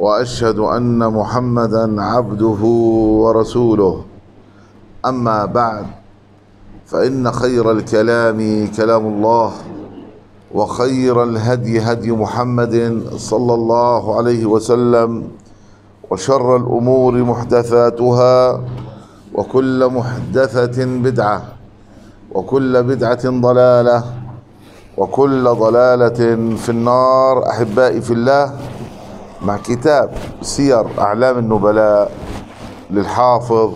وأشهد أن محمدا عبده ورسوله. أما بعد فإن خير الكلام كلام الله وخير الهدي هدي محمد صلى الله عليه وسلم وشر الأمور محدثاتها وكل محدثة بدعة وكل بدعة ضلالة وكل ضلالة في النار. أحبائي في الله مع كتاب سير أعلام النبلاء للحافظ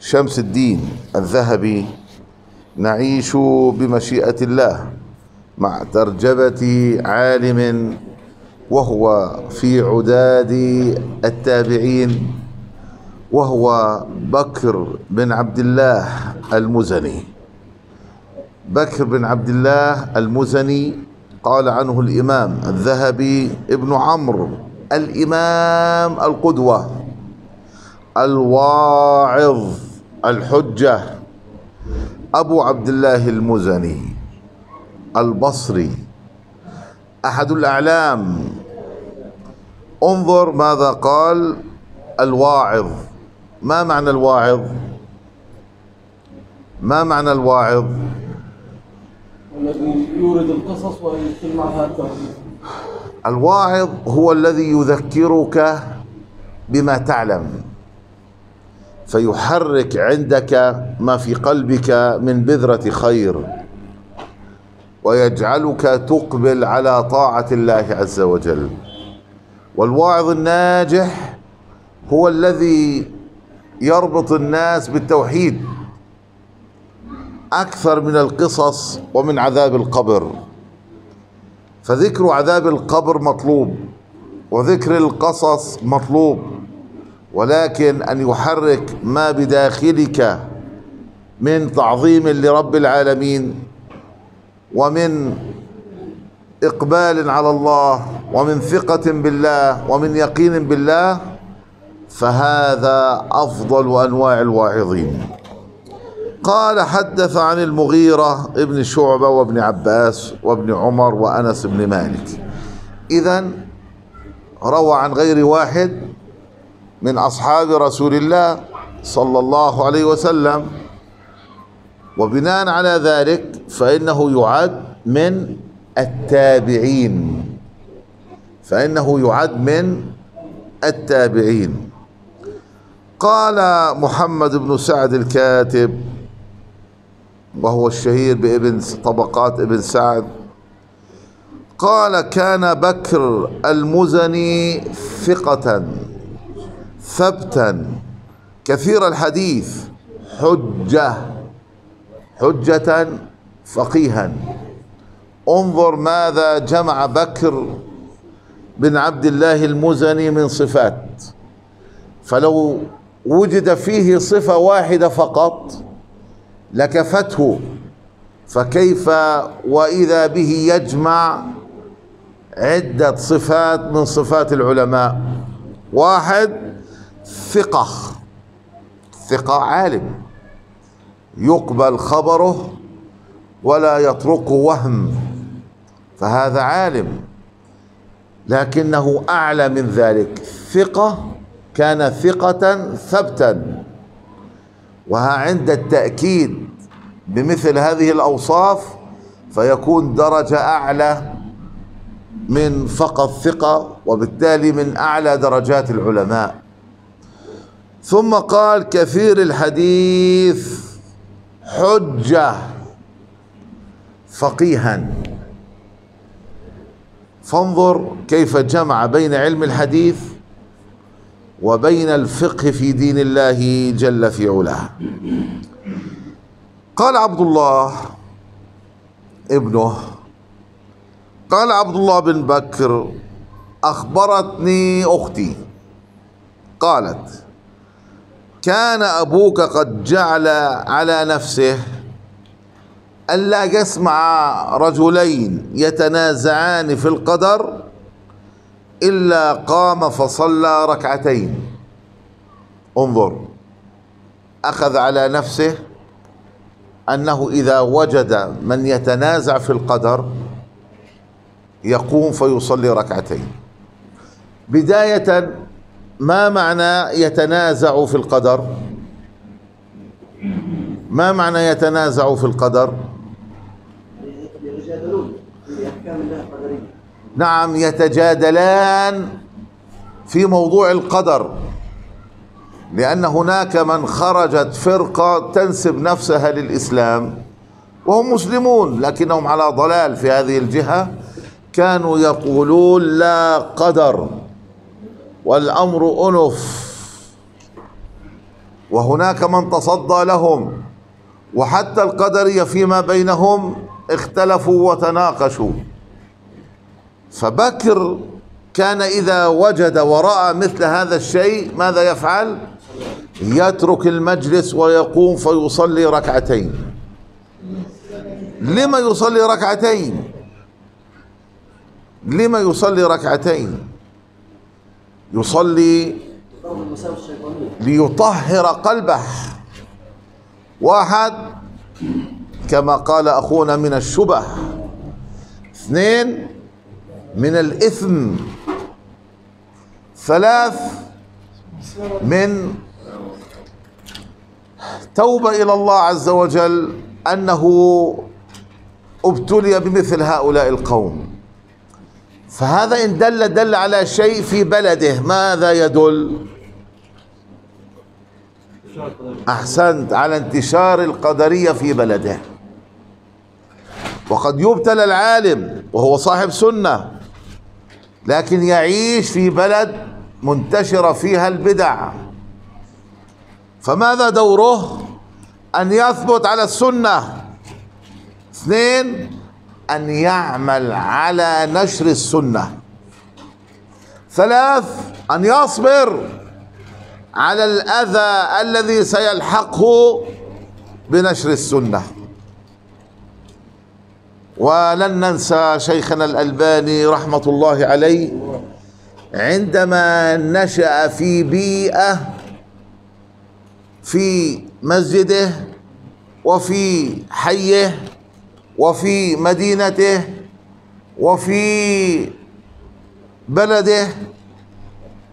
شمس الدين الذهبي نعيش بمشيئة الله مع ترجمه عالم وهو في عداد التابعين وهو بكر بن عبد الله المزني. بكر بن عبد الله المزني قال عنه الإمام الذهبي ابن عمرو الإمام القدوة الواعظ الحجة أبو عبد الله المزني البصري أحد الأعلام. انظر ماذا قال الواعظ. ما معنى الواعظ؟ ما معنى الواعظ؟ الذي يورد القصص ويتم معها التوحيد الواعظ هو الذي يذكرك بما تعلم فيحرك عندك ما في قلبك من بذرة خير ويجعلك تقبل على طاعة الله عز وجل. والواعظ الناجح هو الذي يربط الناس بالتوحيد أكثر من القصص ومن عذاب القبر. فذكر عذاب القبر مطلوب وذكر القصص مطلوب ولكن أن يحرك ما بداخلك من تعظيم لرب العالمين ومن إقبال على الله ومن ثقة بالله ومن يقين بالله فهذا أفضل أنواع الواعظين. قال حدث عن المغيرة ابن شعبة وابن عباس وابن عمر وأنس بن مالك. إذا روى عن غير واحد من أصحاب رسول الله صلى الله عليه وسلم. وبناء على ذلك فإنه يعد من التابعين. فإنه يعد من التابعين. قال محمد بن سعد الكاتب وهو الشهير بابن طبقات ابن سعد قال كان بكر المزني ثقة ثبتا كثير الحديث حجة حجة فقيها. انظر ماذا جمع بكر بن عبد الله المزني من صفات فلو وجد فيه صفة واحدة فقط لكفته فكيف وإذا به يجمع عدة صفات من صفات العلماء؟ واحد ثقة ثقة عالم يقبل خبره ولا يتركه وهم فهذا عالم لكنه أعلى من ذلك. ثقة كان ثقة ثبتا وها عند التأكيد بمثل هذه الأوصاف فيكون درجة أعلى من فقط ثقة وبالتالي من أعلى درجات العلماء. ثم قال كثير الحديث حجة فقيها. فانظر كيف جمع بين علم الحديث وبين الفقه في دين الله جل في علاه. قال عبد الله ابنه قال عبد الله بن بكر أخبرتني أختي. قالت كان أبوك قد جعل على نفسه ألا يسمع رجلين يتنازعان في القدر إلا قام فصلى ركعتين. انظر أخذ على نفسه أنه إذا وجد من يتنازع في القدر يقوم فيصلي ركعتين. بداية ما معنى يتنازع في القدر؟ ما معنى يتنازع في القدر؟ نعم يتجادلان في موضوع القدر. لأن هناك من خرجت فرقة تنسب نفسها للإسلام وهم مسلمون لكنهم على ضلال في هذه الجهة. كانوا يقولون لا قدر والأمر أنف. وهناك من تصدى لهم وحتى القدرية فيما بينهم اختلفوا وتناقشوا. فبكر كان إذا وجد ورأى مثل هذا الشيء ماذا يفعل؟ يترك المجلس ويقوم فيصلي ركعتين. لما يصلي ركعتين؟ لما يصلي ركعتين؟ يصلي ليطهر قلبه. واحد كما قال أخونا من الشبه. اثنين من الإثم. ثلاث من توبة إلى الله عز وجل أنه ابتلي بمثل هؤلاء القوم. فهذا إن دل دل على شيء في بلده. ماذا يدل؟ أحسنت على انتشار القدرية في بلده. وقد يبتلى العالم وهو صاحب سنة لكن يعيش في بلد منتشرة فيها البدع. فماذا دوره؟ أن يثبت على السنة. اثنين أن يعمل على نشر السنة. ثلاث أن يصبر على الأذى الذي سيلحقه بنشر السنة. ولن ننسى شيخنا الألباني رحمة الله عليه عندما نشأ في بيئة في مسجده وفي حيه وفي مدينته وفي بلده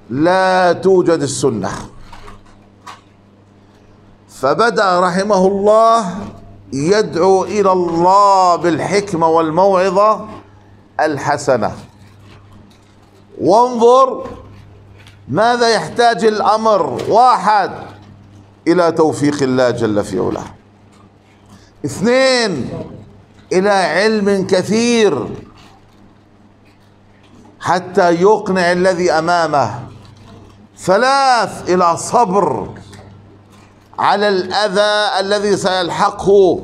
لا توجد السنة. فبدأ رحمه الله يدعو إلى الله بالحكمة والموعظة الحسنة. وانظر ماذا يحتاج الأمر. واحد إلى توفيق الله جل في علاه. اثنين إلى علم كثير. حتى يقنع الذي أمامه. ثلاث إلى صبر على الأذى الذي سيلحقه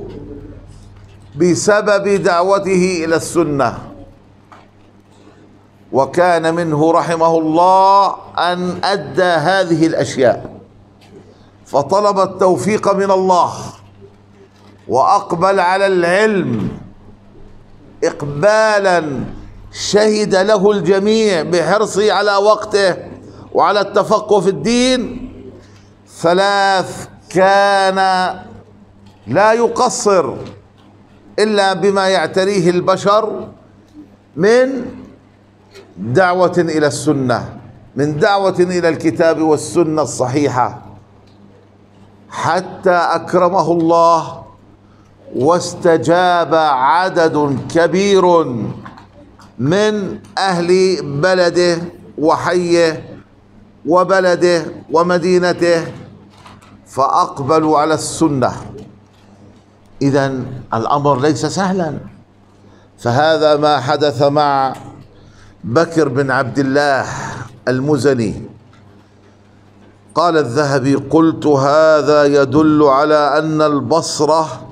بسبب دعوته إلى السنة. وكان منه رحمه الله أن أدى هذه الأشياء. فطلب التوفيق من الله وأقبل على العلم إقبالا شهد له الجميع بحرصه على وقته وعلى التفقه في الدين. ثلاث كان لا يقصر إلا بما يعتريه البشر من دعوة إلى السنة من دعوة إلى الكتاب والسنة الصحيحة. حتى أكرمه الله واستجاب عدد كبير من أهل بلده وحيه وبلده ومدينته فأقبلوا على السنة. إذا الأمر ليس سهلا. فهذا ما حدث مع بكر بن عبد الله المزني. قال الذهبي قلت هذا يدل على أن البصرة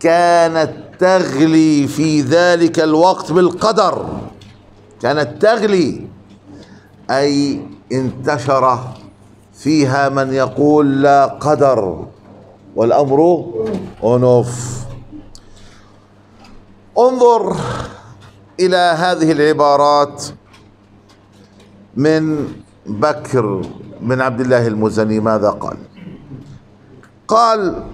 كانت تغلي في ذلك الوقت بالقدر. كانت تغلي. أي انتشر فيها من يقول لا قدر والأمر أنف انظر إلى هذه العبارات من بكر بن عبد الله المزني ماذا قال؟ قال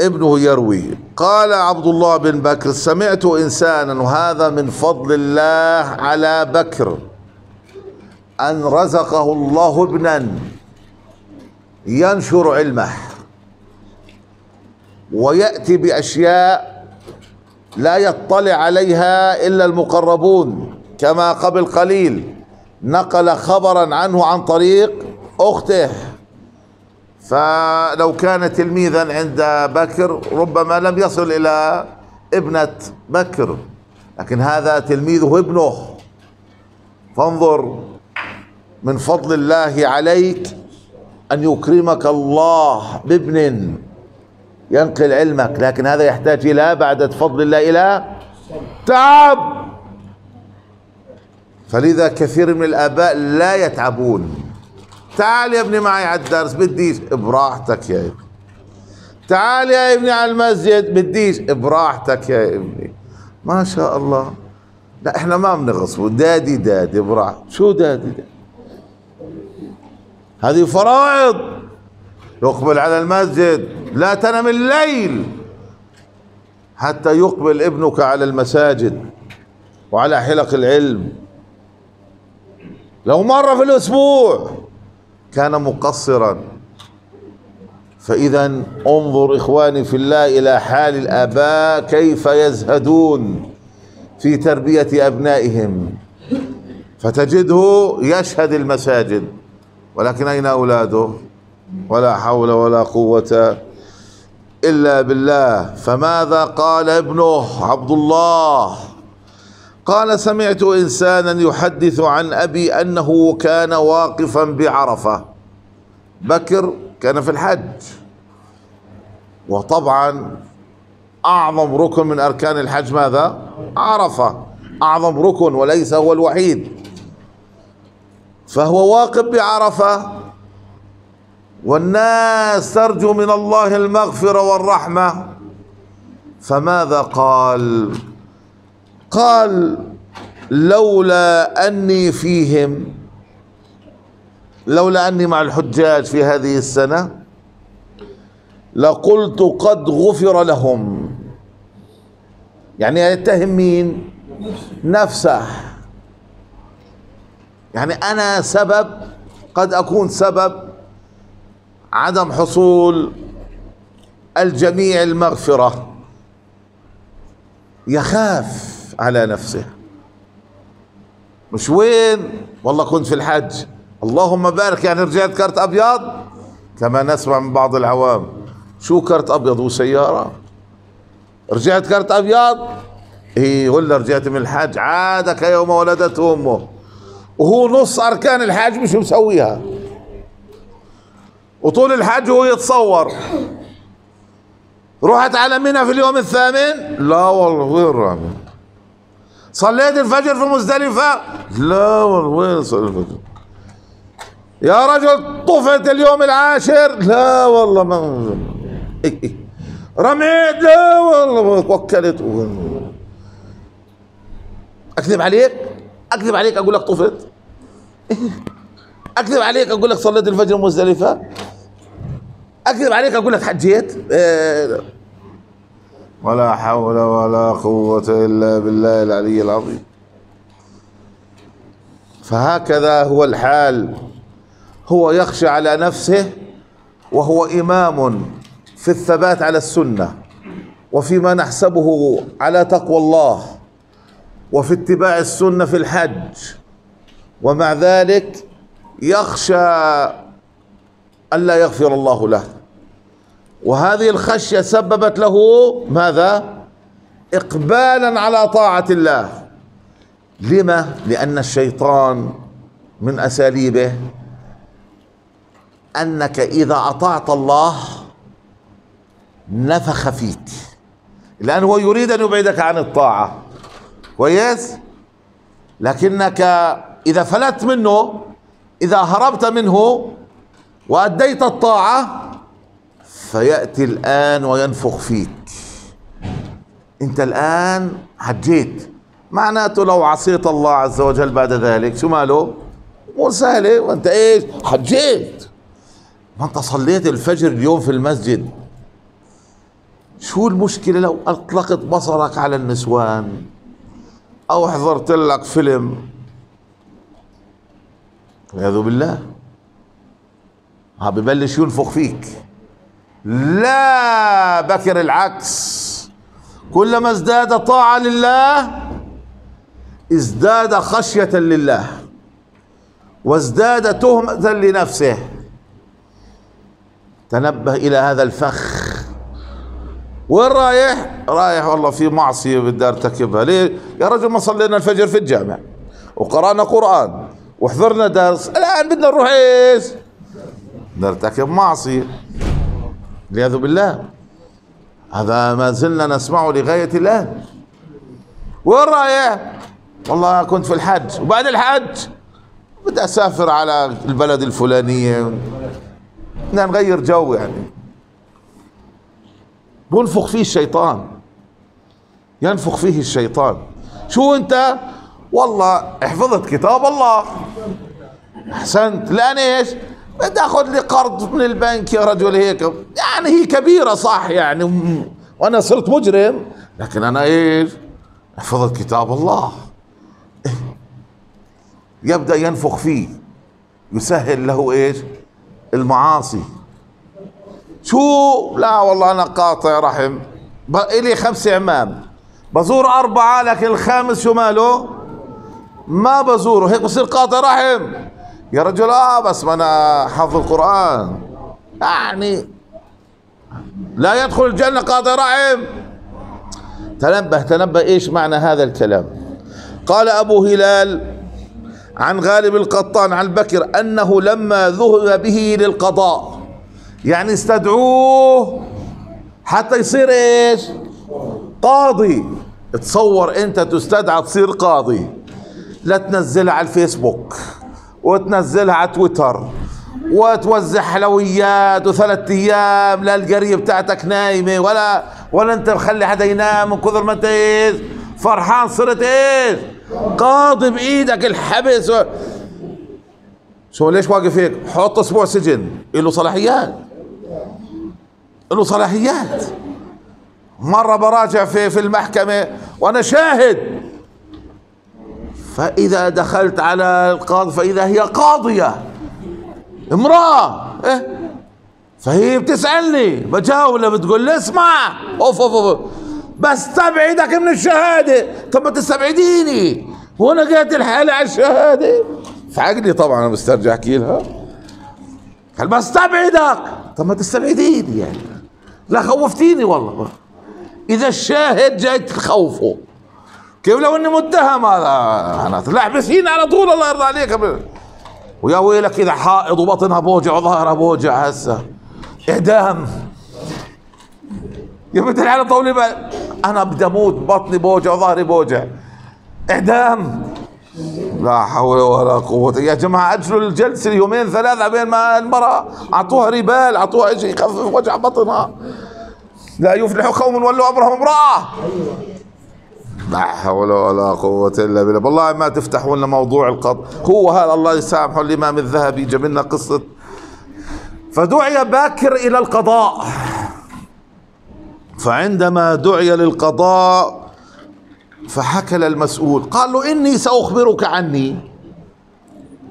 ابنه يروي قال عبد الله بن بكر سمعت إنسانا وهذا من فضل الله على بكر أن رزقه الله ابنا ينشر علمه ويأتي بأشياء لا يطلع عليها إلا المقربون. كما قبل قليل نقل خبرا عنه عن طريق أخته. فلو كان تلميذا عند بكر ربما لم يصل إلى ابنة بكر. لكن هذا تلميذه ابنه. فانظر من فضل الله عليك أن يكرمك الله بابن ينقل علمك. لكن هذا يحتاج إلى بعد فضل الله إلى تعب. فلذا كثير من الآباء لا يتعبون. تعال يا ابني معي على الدرس بديش براحتك يا ابني. تعال يا ابني على المسجد بديش براحتك يا ابني. ما شاء الله. لا إحنا ما بنغصبه دادي دادي براحتك شو دادي دادي؟ هذه فرائض. يقبل على المسجد. لا تنم الليل. حتى يقبل ابنك على المساجد وعلى حلق العلم. لو مرة في الأسبوع. كان مقصرا. فإذا انظر إخواني في الله إلى حال الآباء كيف يزهدون في تربية أبنائهم. فتجده يشهد المساجد. ولكن أين أولاده؟ ولا حول ولا قوة إلا بالله. فماذا قال ابنه عبد الله؟ قال سمعت إنسانا يحدث عن أبي أنه كان واقفا بعرفة. بكر كان في الحج. وطبعا أعظم ركن من أركان الحج ماذا؟ عرفة. أعظم ركن وليس هو الوحيد. فهو واقف بعرفة. والناس ترجو من الله المغفرة والرحمة. فماذا قال؟ قال لولا أني فيهم لولا أني مع الحجاج في هذه السنة لقلت قد غفر لهم. يعني يتهم مين؟ نفسه. يعني أنا سبب قد أكون سبب عدم حصول الجميع المغفرة. يخاف. على نفسه. مش وين؟ والله كنت في الحج. اللهم بارك يعني رجعت كرت أبيض؟ كما نسمع من بعض العوام. شو كرت أبيض وسيارة؟ رجعت كرت أبيض؟ إيه ولا رجعت من الحج؟ عادك يوم ولدته أمه. وهو نص أركان الحج مش مسويها. وطول الحج هو يتصور. رحت على منى في اليوم الثامن؟ لا والله وين رامي؟ صليت الفجر في مزدلفة؟ لا والله وين صليت الفجر. يا رجل طفت اليوم العاشر؟ لا والله ما إيه إيه. رميت؟ لا والله وكلت. أكذب عليك؟ أكذب عليك أقول لك طفت أكذب عليك أقول لك صليت الفجر مزدلفة؟ أكذب عليك أقول لك حجيت؟ إيه. ولا حول ولا قوة إلا بالله العلي العظيم. فهكذا هو الحال. هو يخشى على نفسه وهو إمام في الثبات على السنة. وفيما نحسبه على تقوى الله وفي اتباع السنة في الحج. ومع ذلك يخشى ألا يغفر الله له. وهذه الخشية سببت له ماذا؟ إقبالا على طاعة الله. لما؟ لأن الشيطان من أساليبه أنك إذا أطعت الله نفخ فيك. لأنه هو يريد أن يبعدك عن الطاعة. كويس؟ لكنك إذا فلت منه إذا هربت منه وأديت الطاعة فيأتي الآن وينفخ فيك. أنت الآن حجيت. معناته لو عصيت الله عز وجل بعد ذلك شو ماله؟ امور سهله وأنت إيش؟ حجيت. ما أنت صليت الفجر اليوم في المسجد. شو المشكلة لو أطلقت بصرك على النسوان؟ أو حضرت لك فيلم؟ والعياذ بالله. ها ببلش ينفخ فيك. لا بكر العكس كلما ازداد طاعة لله ازداد خشية لله وازداد تهمة لنفسه تنبه إلى هذا الفخ وين رايح؟ رايح والله في معصية بدي ارتكبها، ليه؟ يا رجل ما صلينا الفجر في الجامع وقرأنا قرآن وحضرنا درس، الآن بدنا نروح إيش؟ نرتكب معصية والعياذ بالله. هذا ما زلنا نسمعه لغاية الآن. وين رايح؟ والله كنت في الحج. وبعد الحج بدي أسافر على البلد الفلانية. بدنا نغير جو يعني. بنفخ فيه الشيطان. ينفخ فيه الشيطان. شو أنت؟ والله حفظت كتاب الله. أحسنت. لأن إيش؟ بدي آخذ لي قرض من البنك يا رجل هيك. يعني هي كبيرة صح يعني. وأنا صرت مجرم. لكن أنا إيش؟ حفظت كتاب الله. يبدأ ينفخ فيه. يسهل له إيش؟ المعاصي. شو؟ لا والله أنا قاطع رحم. إلي خمس عمام. بزور أربعة لكن الخامس شو ماله؟ ما بزوره. هيك بصير قاطع رحم. يا رجل آه بس ما أنا حافظ القرآن. يعني لا يدخل الجنة قاطع رحم. تنبه تنبه إيش معنى هذا الكلام؟ قال أبو هلال عن غالب القطان عن بكر أنه لما ذهب به للقضاء يعني استدعوه حتى يصير إيش؟ قاضي. تصور أنت تستدعى تصير قاضي. لا تنزلها على الفيسبوك. وتنزلها على تويتر. وتوزع حلويات وثلاث أيام لا القريه بتاعتك نايمة ولا ولا أنت مخلي حدا ينام من كثر ما أنت إيش فرحان صرت إيش قاضي بإيدك الحبس. و... شو ليش واقف هيك؟ حط أسبوع سجن. له صلاحيات. له صلاحيات. مرة براجع في في المحكمة وأنا شاهد. فإذا دخلت على القاضي فإذا هي قاضية. امرأة. إيه؟ فهي بتسألني. بجاوب لها بتقول لي اسمع. أوف أوف أوف. بستبعدك من الشهادة. طب ما تستبعديني. وأنا قاعد الحالة على الشهادة. فعقلي طبعا أنا بسترجع أحكي لها. قال بستبعدك طب ما تستبعديني يعني. لا خوفتيني والله. إذا الشاهد جاي تخوفه. كيف لو إني متهم هذا؟ لا احبسيني على طول الله يرضى عليك. ويا ويلك إذا حائض وبطنها بوجع وظهرها بوجع هسه. إعدام. يا بنت الحلال طولي أنا بدي أموت بطني بوجع وظهري بوجع. إعدام. لا حول ولا قوة. يا جماعة أجلوا الجلسة يومين ثلاثة بين ما المرأة. أعطوها ربال أعطوها شيء يخفف وجع بطنها. لا يفلح قوم ولوا أمرهم امرأة. لا حول ولا قوة إلا بالله. والله ما تفتحوا لنا موضوع القضاء هو هذا الله يسامحه الإمام الذهبي جاب لنا قصة. فدعي باكر إلى القضاء. فعندما دعي للقضاء فحكى للمسؤول قال له إني سأخبرك عني.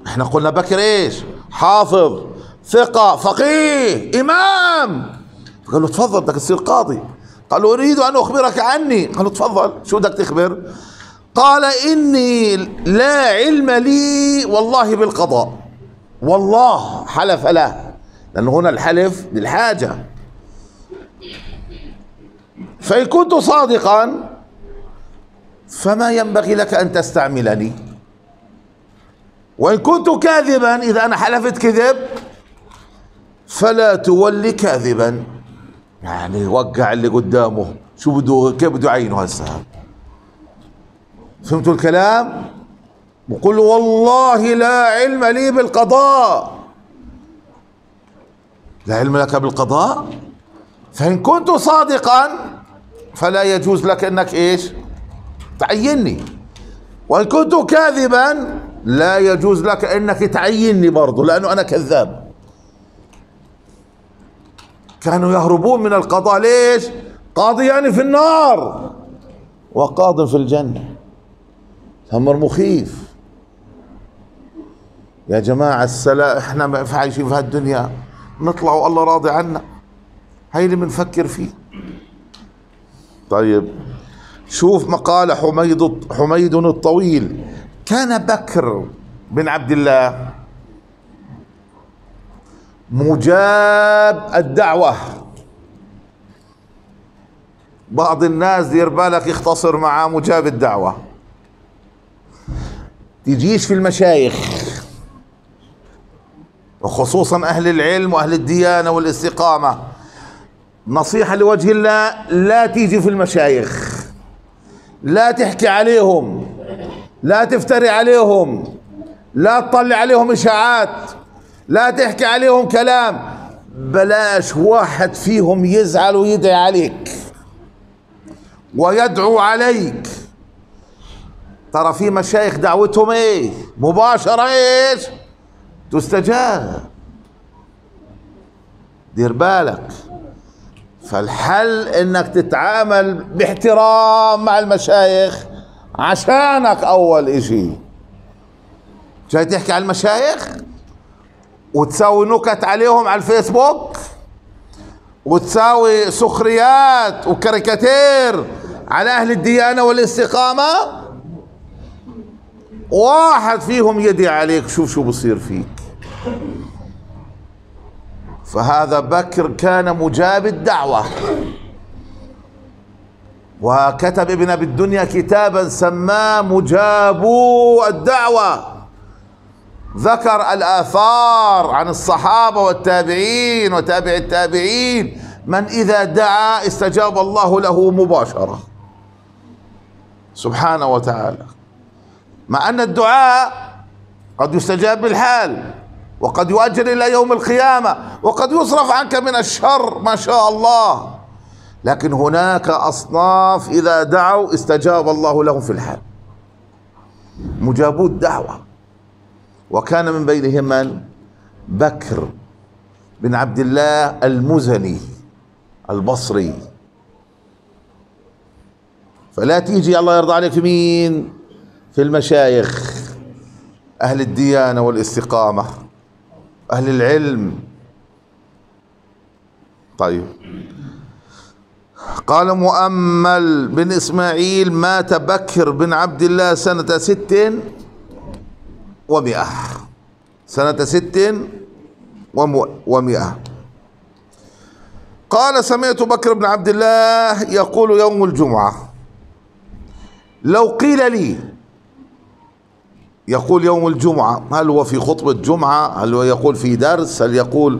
إحنا قلنا بكر إيش؟ حافظ ثقة فقيه إمام. قال له تفضل بدك تصير قاضي. قال أريد أن أخبرك عني. قال تفضل. شو بدك تخبر؟ قال إني لا علم لي والله بالقضاء. والله حلف. له لأنه هنا الحلف للحاجة فإن كنت صادقا فما ينبغي لك أن تستعملني. وإن كنت كاذبا إذا أنا حلفت كذب فلا تولي كاذبا. يعني وقع اللي قدامه. شو بده كيف بده يعينه هسه؟ فهمتوا الكلام؟ بقول والله لا علم لي بالقضاء. لا علم لك بالقضاء؟ فإن كنت صادقا فلا يجوز لك إنك إيش؟ تعيني وإن كنت كاذبا لا يجوز لك إنك تعيني برضه لأنه أنا كذاب. كانوا يهربون من القضاء. ليش؟ قاضيان في النار وقاض في الجنة. أمر مخيف. يا جماعة السلام إحنا ما عايشين في هالدنيا. نطلع والله راضي عنا. هاي اللي بنفكر فيه. طيب شوف مقال حميد حميد الطويل. كان بكر بن عبد الله مجاب الدعوة. بعض الناس دير بالك يختصر مع مجاب الدعوة. تجيش في المشايخ. وخصوصا أهل العلم وأهل الديانة والاستقامة. نصيحة لوجه الله لا تيجي في المشايخ. لا تحكي عليهم. لا تفتري عليهم. لا تطلع عليهم إشاعات. لا تحكي عليهم كلام. بلاش واحد فيهم يزعل ويدعي عليك ويدعو عليك. ترى في مشايخ دعوتهم إيه؟ مباشرة إيش؟ تستجاب. دير بالك. فالحل إنك تتعامل باحترام مع المشايخ عشانك أول إشي. جاي تحكي على المشايخ؟ وتساوي نكت عليهم على الفيسبوك وتساوي سخريات وكاريكاتير على أهل الديانة والاستقامة. واحد فيهم يدي عليك شوف شو بصير فيك. فهذا بكر كان مجاب الدعوة. وكتب ابن أبي الدنيا كتابا سماه مجاب الدعوة. ذكر الآثار عن الصحابة والتابعين وتابع التابعين. من إذا دعا استجاب الله له مباشرة. سبحانه وتعالى. مع أن الدعاء قد يستجاب بالحال وقد يؤجل إلى يوم القيامة وقد يصرف عنك من الشر ما شاء الله. لكن هناك أصناف إذا دعوا استجاب الله لهم في الحال. مجابو الدعوة. وكان من بينهم من؟ بكر بن عبد الله المزني البصري. فلا تيجي الله يرضى عليك في مين؟ في المشايخ أهل الديانة والاستقامة أهل العلم. طيب. قال مؤمل بن إسماعيل مات بكر بن عبد الله سنة ست ومئة. سنة ست ومئة. قال سمعت بكر بن عبد الله يقول يوم الجمعة. لو قيل لي يقول يوم الجمعة هل هو في خطبة جمعة؟ هل هو يقول في درس؟ هل يقول؟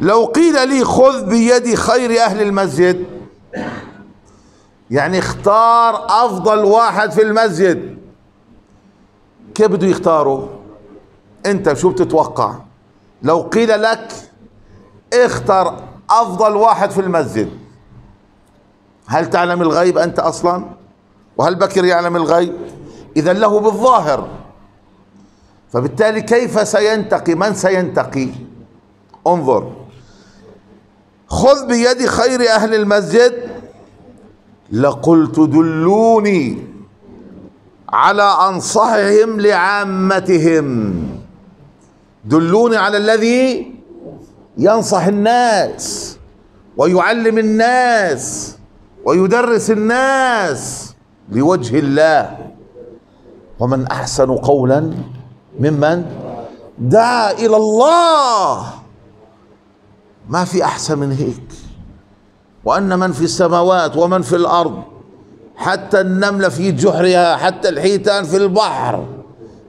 لو قيل لي خذ بيد خير أهل المسجد. يعني اختار أفضل واحد في المسجد. كيف بده يختاروا؟ انت شو بتتوقع؟ لو قيل لك اختر أفضل واحد في المسجد هل تعلم الغيب أنت أصلا؟ وهل بكر يعلم الغيب؟ اذا له بالظاهر. فبالتالي كيف سينتقي؟ من سينتقي؟ انظر. خذ بيد خير أهل المسجد. لقلت دلوني. على أنصحهم لعامتهم. دلوني على الذي ينصح الناس ويعلم الناس ويدرس الناس لوجه الله. ومن أحسن قولا ممن دعا إلى الله. ما في أحسن من هيك. وأن من في السماوات ومن في الأرض حتى النملة في جحرها حتى الحيتان في البحر.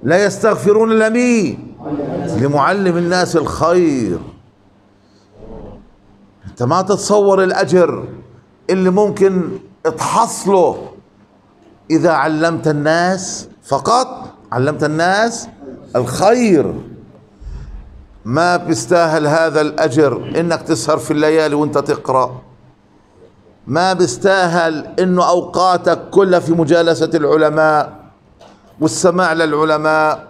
لا يستغفرون لمين لمعلم الناس الخير. انت ما تتصور الأجر اللي ممكن تحصله إذا علمت الناس فقط علمت الناس الخير. ما بيستاهل هذا الأجر إنك تسهر في الليالي وأنت تقرأ. ما بيستاهل إنه أوقاتك كلها في مجالسة العلماء والسماع للعلماء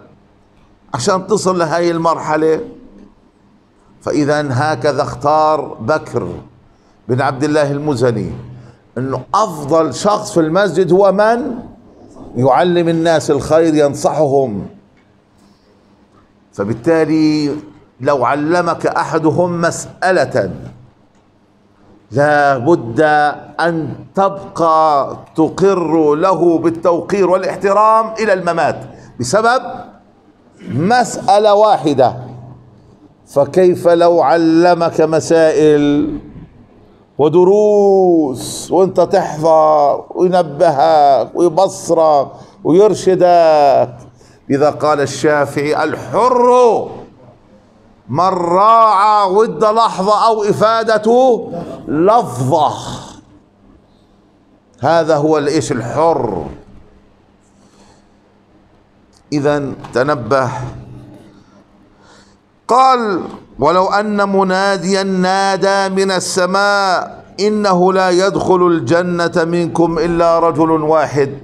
عشان تصل لهذه المرحلة. فإذا هكذا اختار بكر بن عبد الله المزني إنه أفضل شخص في المسجد هو من؟ يعلم الناس الخير ينصحهم. فبالتالي لو علمك أحدهم مسألة لا بد أن تبقى تقر له بالتوقير والاحترام إلى الممات. بسبب مسألة واحدة. فكيف لو علمك مسائل ودروس وأنت تحفظ وينبهك ويبصرك ويرشدك؟ إذا قال الشافعي الحر من راعى ود لحظة أو إفادته لفظة. هذا هو الإيش الحر. إذا تنبه. قال ولو أن مناديا نادى من السماء إنه لا يدخل الجنة منكم إلا رجل واحد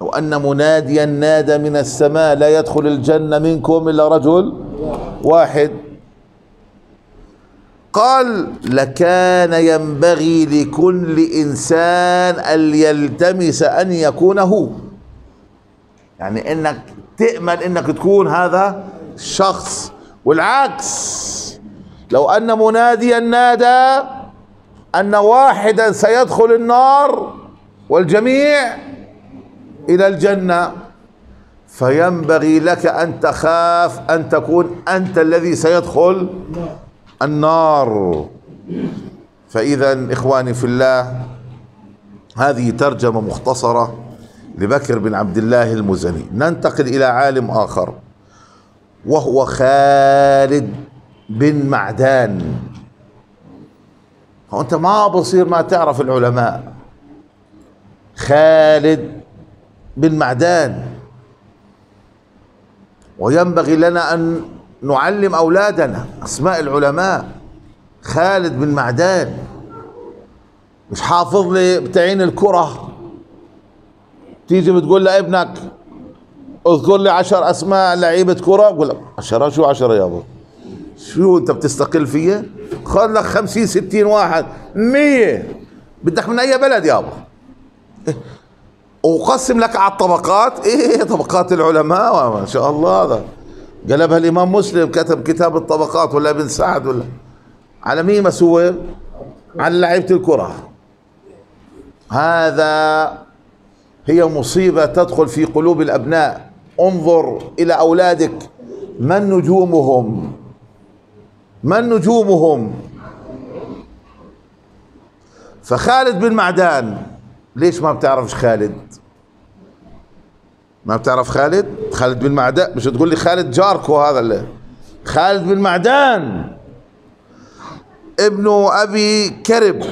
لو أن مناديا نادى من السماء لا يدخل الجنة منكم إلا رجل واحد. قال لكان ينبغي لكل إنسان أن يلتمس أن يكون هو. يعني إنك تأمل إنك تكون هذا الشخص. والعكس لو أن مناديا نادى أن واحدا سيدخل النار والجميع إلى الجنة فينبغي لك أن تخاف أن تكون أنت الذي سيدخل النار. فاذا إخواني في الله هذه ترجمة مختصرة لبكر بن عبد الله المزني. ننتقل إلى عالم آخر وهو خالد بن معدان. أنت ما بصير ما تعرف العلماء. خالد بن معدان. وينبغي لنا أن نعلم أولادنا أسماء العلماء. خالد بن معدان. مش حافظ لي بتعين الكرة. تيجي بتقول لابنك اذكر لي عشر أسماء لعيبة كرة. بقول لك عشرة شو عشرة يابا شو أنت بتستقل فيا؟ خذ لك خمسين ستين واحد مية. بدك من أي بلد يابا؟ وقسم لك على الطبقات. إيه طبقات العلماء ما شاء الله. هذا قلبها الإمام مسلم كتب كتاب الطبقات ولا ابن سعد ولا على مين مسوي؟ على لعيبة الكرة. هذا هي مصيبة تدخل في قلوب الأبناء. انظر إلى أولادك. من نجومهم؟ من نجومهم؟ فخالد بن معدان ليش ما بتعرفش خالد؟ ما بتعرف خالد؟ خالد بن معدان. مش تقول لي خالد جاركو هذا اللي خالد بن معدان. ابن أبي كرب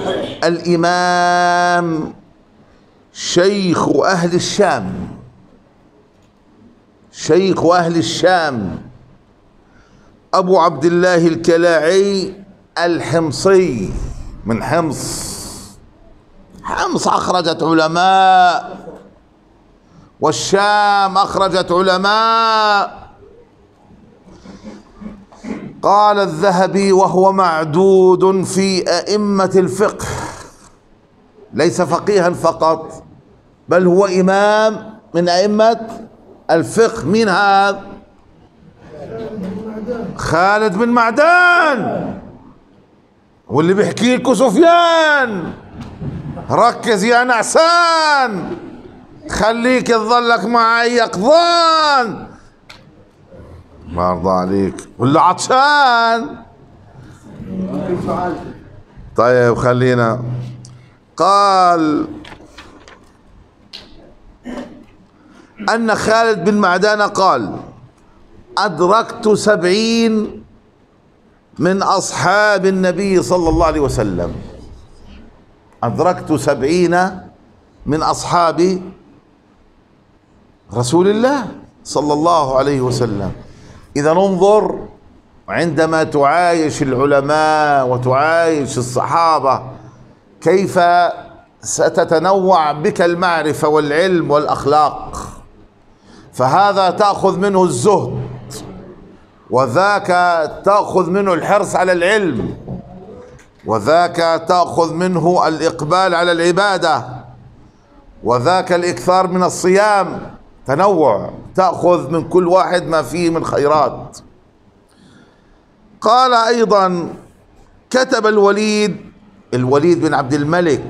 الإمام شيخ أهل الشام. شيخ أهل الشام. أبو عبد الله الكلاعي الحمصي من حمص. حمص أخرجت علماء والشام أخرجت علماء. قال الذهبي وهو معدود في أئمة الفقه ليس فقيها فقط بل هو إمام من أئمة الفقه. مين هذا؟ خالد بن معدان واللي بيحكي لكم سفيان. ركز يا نعسان. خليك تظلك معي يقظان. ما ارضى عليك. واللي عطشان. طيب خلينا. قال أن خالد بن معدان قال أدركت سبعين من أصحاب النبي صلى الله عليه وسلم. أدركت سبعين من أصحاب رسول الله صلى الله عليه وسلم. إذا ننظر عندما تعايش العلماء وتعايش الصحابة كيف ستتنوع بك المعرفة والعلم والأخلاق؟ فهذا تأخذ منه الزهد وذاك تأخذ منه الحرص على العلم. وذاك تأخذ منه الإقبال على العبادة وذاك الإكثار من الصيام. تنوع تأخذ من كل واحد ما فيه من خيرات. قال أيضا كتب الوليد الوليد بن عبد الملك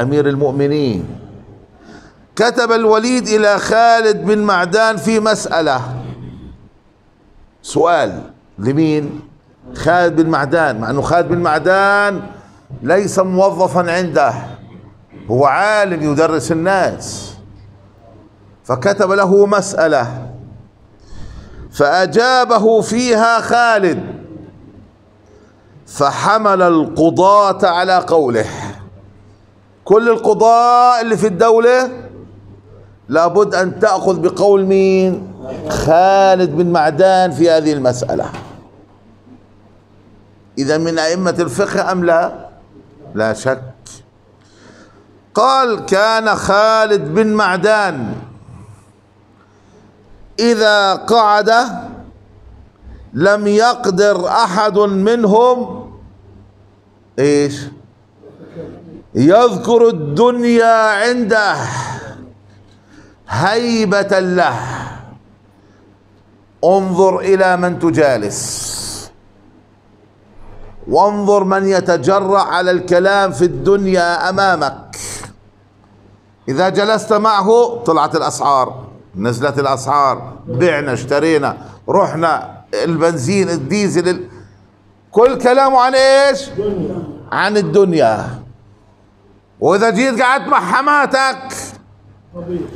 أمير المؤمنين. كتب الوليد إلى خالد بن معدان في مسألة. سؤال لمين؟ خالد بن معدان مع أنه خالد بن معدان ليس موظفا عنده. هو عالم يدرس الناس. فكتب له مسألة. فأجابه فيها خالد. فحمل القضاة على قوله. كل القضاء اللي في الدولة لابد أن تأخذ بقول مين؟ خالد بن معدان في هذه المسألة. إذا من أئمة الفقه أم لا؟ لا شك. قال كان خالد بن معدان. إذا قعد لم يقدر أحد منهم إيش؟ يذكر الدنيا عنده. هيبة له. انظر إلى من تجالس. وانظر من يتجرأ على الكلام في الدنيا أمامك. إذا جلست معه طلعت الأسعار نزلت الأسعار بعنا اشترينا رحنا البنزين الديزل ال... كل كلامه عن إيش؟ عن الدنيا. وإذا جيت قعدت مع حماتك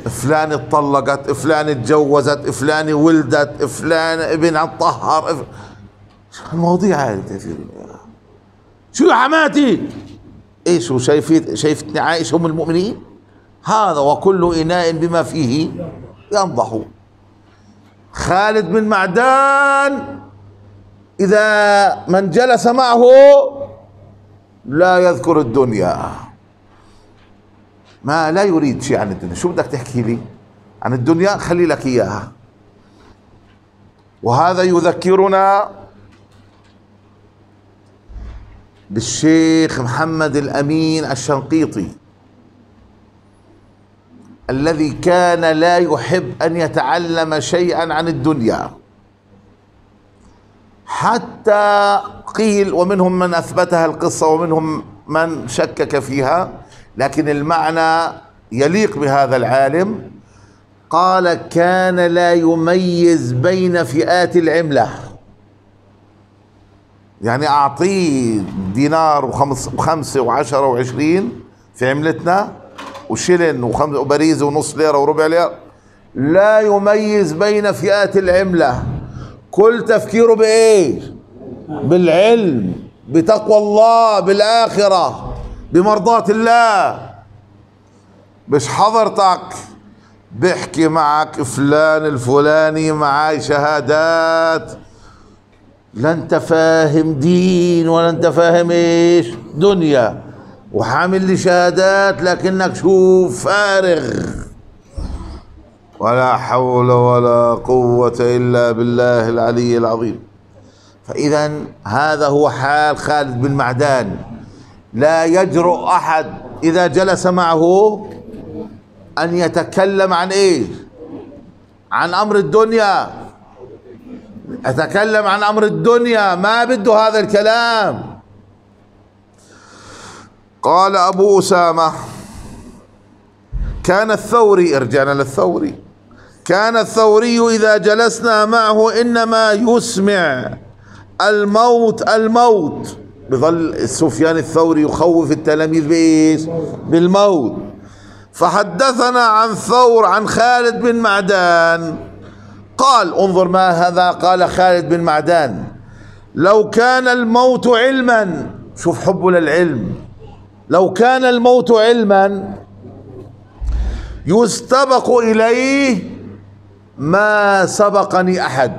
فلان اتطلقت فلان اتجوزت فلان ولدت فلان ابنها طهر ف... المواضيع هذه؟ شو يا حماتي؟ إيش شايفت شايفتني عايش هم المؤمنين؟ هذا وكل إناء بما فيه ينضح. خالد بن معدان إذا من جلس معه لا يذكر الدنيا. ما لا يريد شيء عن الدنيا. شو بدك تحكي لي؟ عن الدنيا؟ خلي لك إياها. وهذا يذكرنا بالشيخ محمد الأمين الشنقيطي الذي كان لا يحب أن يتعلم شيئا عن الدنيا. حتى قيل ومنهم من أثبتها القصة ومنهم من شكك فيها لكن المعنى يليق بهذا العالم. قال كان لا يميز بين فئات العملة. يعني أعطيه دينار وخمسه وعشرة وعشرين في عملتنا وشلن وخمس وبريزه ونص ليرة وربع ليرة. لا يميز بين فئات العملة. كل تفكيره بإيش؟ بالعلم بتقوى الله بالآخرة بمرضاة الله. مش حضرتك بحكي معك فلان الفلاني معاي شهادات لا انت فاهم دين ولا انت فاهم إيش؟ دنيا. وحامل لي شهادات لكنك شو؟ فارغ. ولا حول ولا قوة إلا بالله العلي العظيم. فإذا هذا هو حال خالد بن معدان. لا يجرؤ أحد إذا جلس معه أن يتكلم عن إيه عن أمر الدنيا. أتكلم عن أمر الدنيا ما بده هذا الكلام. قال أبو أسامة كان الثوري ارجعنا للثوري. كان الثوري إذا جلسنا معه إنما يسمع الموت الموت. بظل سفيان الثوري يخوف التلاميذ بإيش؟ بالموت. فحدثنا عن ثور عن خالد بن معدان. قال انظر ما هذا قال خالد بن معدان. لو كان الموت علما شوف حبه للعلم. لو كان الموت علما يستبق إليه ما سبقني أحد.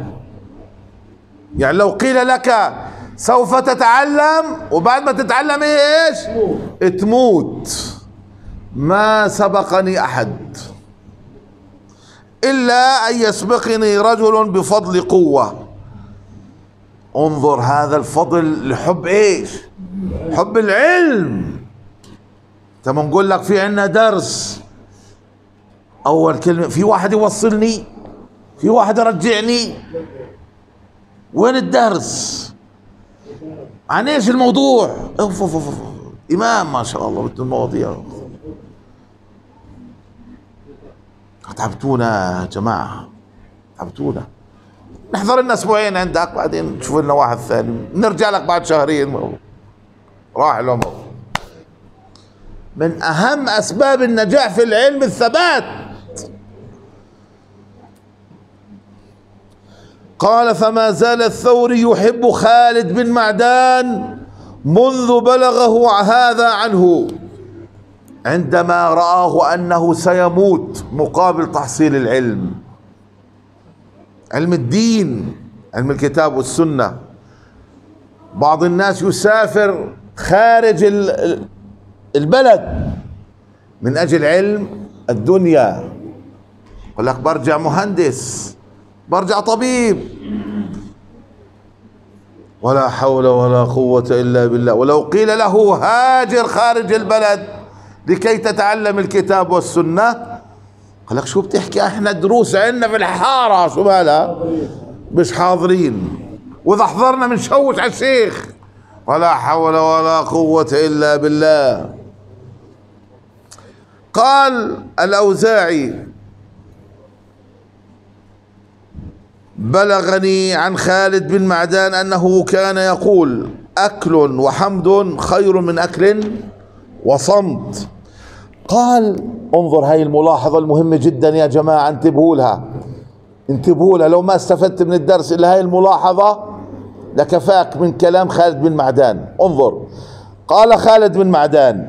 يعني لو قيل لك سوف تتعلم وبعد ما تتعلم إيش؟ تموت. ما سبقني أحد. إلا أن يسبقني رجل بفضل قوة. انظر هذا الفضل لحب إيش؟ حب العلم. طب نقول لك في عندنا درس. أول كلمة في واحد يوصلني؟ في واحد يرجعني؟ وين الدرس؟ عن إيش الموضوع؟ أوف أوف أوف. إمام ما شاء الله بده المواضيع تعبتونا يا جماعة تعبتونا نحضر لنا أسبوعين عندك بعدين نشوف لنا واحد ثاني. نرجع لك بعد شهرين. راح العمر. من أهم أسباب النجاح في العلم الثبات. قال فما زال الثوري يحب خالد بن معدان منذ بلغه هذا عنه. عندما رآه أنه سيموت مقابل تحصيل العلم. علم الدين علم الكتاب والسنة. بعض الناس يسافر خارج ال- البلد من أجل علم الدنيا. يقول لك برجع مهندس برجع طبيب. ولا حول ولا قوة إلا بالله. ولو قيل له هاجر خارج البلد. لكي تتعلم الكتاب والسنة. قال لك شو بتحكي؟ إحنا دروس عندنا في الحارة شو مالها؟ مش حاضرين. وإذا حضرنا بنشوش على الشيخ. ولا حول ولا قوة إلا بالله. قال الأوزاعي بلغني عن خالد بن معدان أنه كان يقول أكل وحمد خير من أكل وصمت. قال انظر هاي الملاحظة المهمة جدا يا جماعة انتبهوا لها. انتبهوا لها. لو ما استفدت من الدرس إلا هاي الملاحظة لكفاك من كلام خالد بن معدان. انظر. قال خالد بن معدان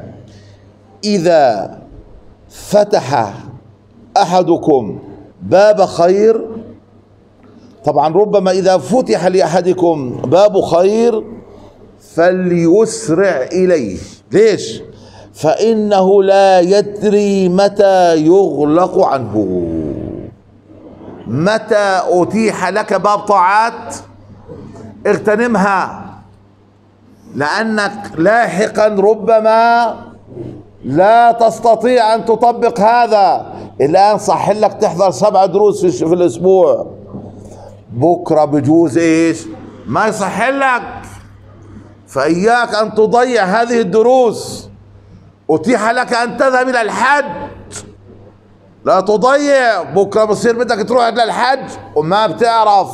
إذا فتح أحدكم باب خير طبعا ربما إذا فتح لأحدكم باب خير فليسرع إليه. ليش؟ فإنه لا يدري متى يغلق عنه. متى أتيح لك باب طاعات؟ اغتنمها. لأنك لاحقا ربما لا تستطيع أن تطبق هذا. الآن صح لك تحضر سبع دروس في في الأسبوع. بكرة بجوز إيش؟ ما يصح لك. فإياك أن تضيع هذه الدروس. أتيح لك أن تذهب إلى الحج. لا تضيع. بكرة بصير بدك تروح للحج وما بتعرف.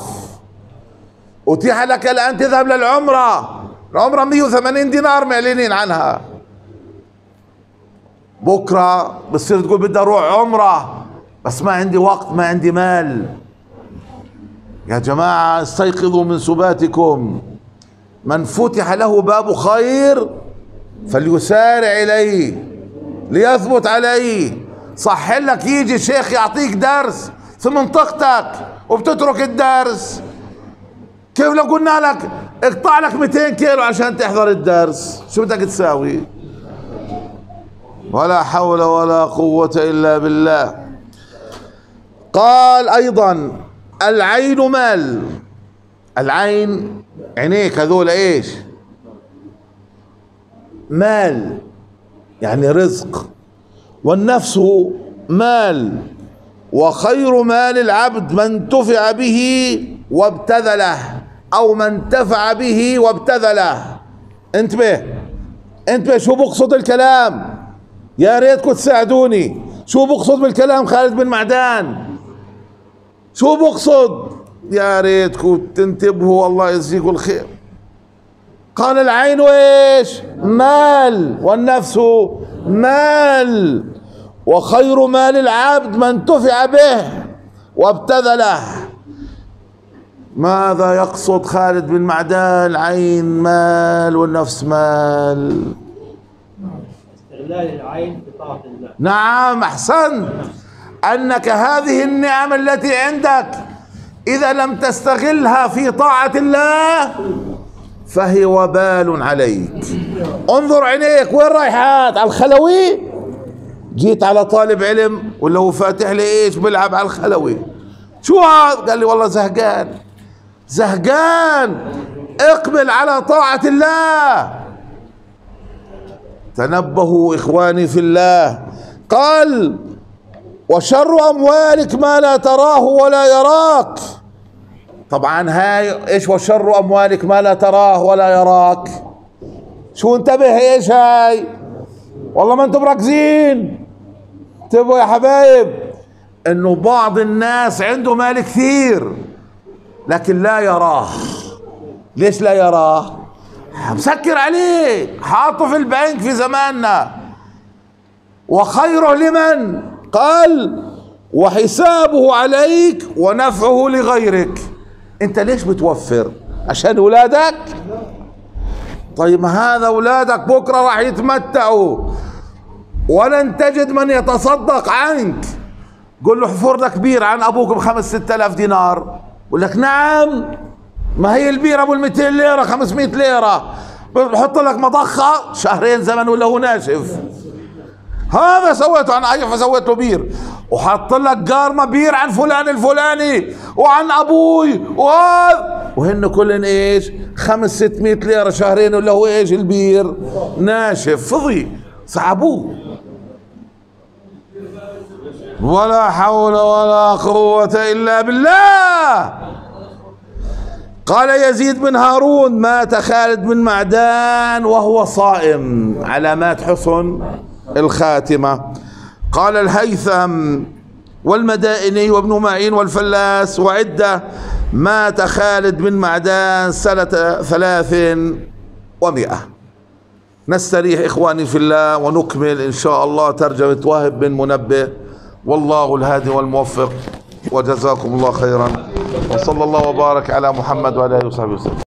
أتيح لك الآن تذهب للعمرة. العمرة 180 دينار معلنين عنها. بكرة بتصير تقول بدي أروح عمرة. بس ما عندي وقت ما عندي مال. يا جماعة استيقظوا من سباتكم. من فتح له باب خير فليسارع إليه ليثبت عليه. صح لك يجي شيخ يعطيك درس في منطقتك وبتترك الدرس. كيف لو قلنا لك اقطع لك 200 كيلو عشان تحضر الدرس؟ شو بدك تساوي؟ ولا حول ولا قوة إلا بالله. قال أيضا العين مال. العين عينيك هذول إيش؟ مال يعني رزق. والنفس مال. وخير مال العبد من انتفع به وابتذله أو من انتفع به وابتذله. انتبه انتبه شو بقصد الكلام؟ يا ريتكم تساعدوني. شو بقصد بالكلام خالد بن معدان؟ شو بقصد؟ يا ريتكم تنتبهوا الله يجزيكم الخير. قال العين إيش؟ مال. والنفس مال. وخير مال العبد ما انتفع به وابتذله ماذا يقصد خالد بن معدان؟ العين مال والنفس مال. استغلال العين بطاعة الله. نعم احسنت أنك هذه النعم التي عندك إذا لم تستغلها في طاعة الله فهي وبال عليك. انظر عينيك وين رايحات على الخلوي؟ جيت على طالب علم ولا هو فاتح لي إيش؟ بيلعب على الخلوي. شو هذا؟ قال لي والله زهقان. زهقان! اقبل على طاعة الله. تنبهوا إخواني في الله. قال وشر أموالك ما لا تراه ولا يراك. طبعا هاي إيش وشر أموالك ما لا تراه ولا يراك. شو انتبه إيش هاي؟ والله ما أنتم مركزين انتبهوا يا حبايب إنه بعض الناس عنده مال كثير لكن لا يراه. ليش لا يراه؟ مسكر عليه حاطه في البنك في زماننا. وخيره لمن؟ قال وحسابه عليك ونفعه لغيرك. انت ليش بتوفر؟ عشان اولادك طيب هذا اولادك بكرة راح يتمتعوا. ولن تجد من يتصدق عنك. قل له حفر لك بير عن أبوك بخمس ست آلاف دينار. يقول لك نعم ما هي البيرة أبو 200 ليرة 500 ليرة. بحط لك مضخة شهرين زمن ولا هو ناشف. هذا سويته عن أيوه فسويت له بير. وحط لك قارمة بير عن فلان الفلاني وعن أبوي وهذا وهن كلن إيش؟ خمس 600 ليرة شهرين ولا هو إيش البير؟ ناشف فضي صعبوه ولا حول ولا قوة إلا بالله. قال يزيد بن هارون مات خالد بن معدان وهو صائم. علامات حسن. الخاتمة. قال الهيثم والمدائني وابن معين والفلاس وعدة مات خالد بن معدان سنة ثلاث ومئة نستريح إخواني في الله ونكمل إن شاء الله ترجمة واهب بن منبه. والله الهادي والموفق. وجزاكم الله خيرا. وصلى الله وبارك على محمد وعلى آله وصحبه وسلم.